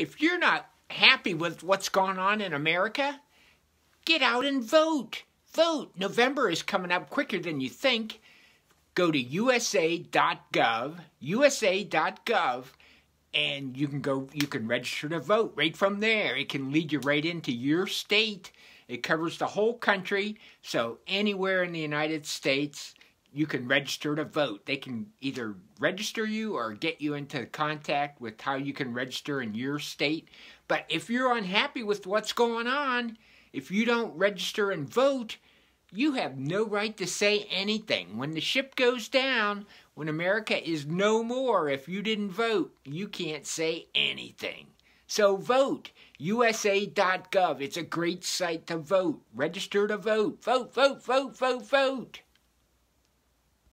if you're not happy with what's going on in America, get out and vote. Vote. November is coming up quicker than you think. Go to usa.gov, usa.gov, and you can go you can register to vote right from there. It can lead you right into your state. It covers the whole country, so anywhere in the United States you can register to vote. They can either register you or get you into contact with how you can register in your state. But if you're unhappy with what's going on, if you don't register and vote, you have no right to say anything. When the ship goes down, when America is no more, if you didn't vote, you can't say anything. So vote. USA.gov. It's a great site to vote. Register to vote. Vote, vote, vote, vote, vote.